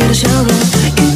你的笑容。